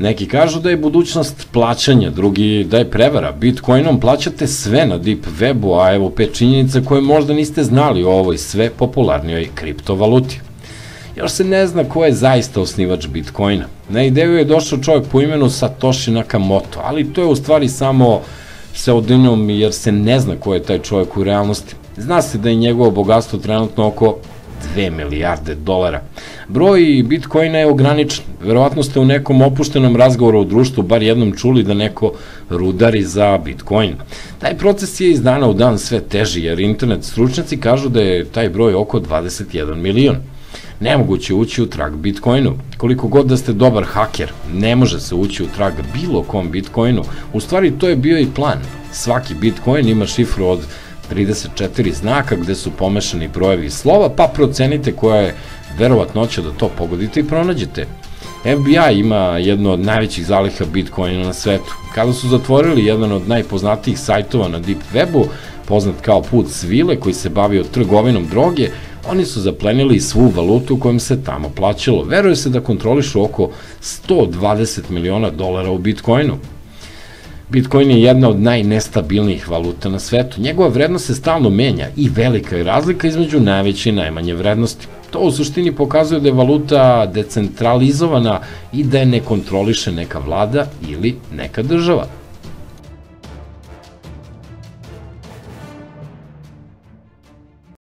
Neki kažu da je budućnost plaćanja, drugi da je prevara. Bitcoinom plaćate sve na deep webu, a evo pet činjenica koje možda niste znali o ovoj sve popularnijoj kriptovaluti. Još se ne zna ko je zaista osnivač Bitcoina. Na ideju je došao čovjek po imenu Satoshi Nakamoto, ali to je u stvari samo pseudonim jer se ne zna ko je taj čovjek u realnosti. Zna se da je njegovo bogatstvo trenutno oko 2 milijarde dolara. Broj Bitcoina je ograničen. Verovatno ste u nekom opuštenom razgovoru u društvu bar jednom čuli da neko rudari za Bitcoin. Taj proces je iz dana u dan sve teži, jer internet stručnjaci kažu da je taj broj oko 21 milion. Nemoguće ući u trag Bitcoinu. Koliko god da ste dobar haker, ne može se ući u trag bilo kom Bitcoinu. U stvari to je bio i plan. Svaki Bitcoin ima šifru od 34 znaka gde su pomešani brojevi slova, pa procenite koja je verovatnoća da to pogodite i pronađete. FBI ima jedno od najvećih zaliha Bitcoina na svetu. Kada su zatvorili jedan od najpoznatijih sajtova na Deep Webu, poznat kao Put Svile, koji se bavio trgovinom droge, oni su zaplenili svu valutu kojom se tamo plaćalo. Veruje se da kontrolišu oko 120 miliona dolara u Bitcoinu. Bitcoin je jedna od najnestabilnijih valuta na svetu. Njegova vrednost se stalno menja i velika je razlika između najveće i najmanje vrednosti. To u suštini pokazuje da je valuta decentralizovana i da je ne kontroliše neka vlada ili neka država.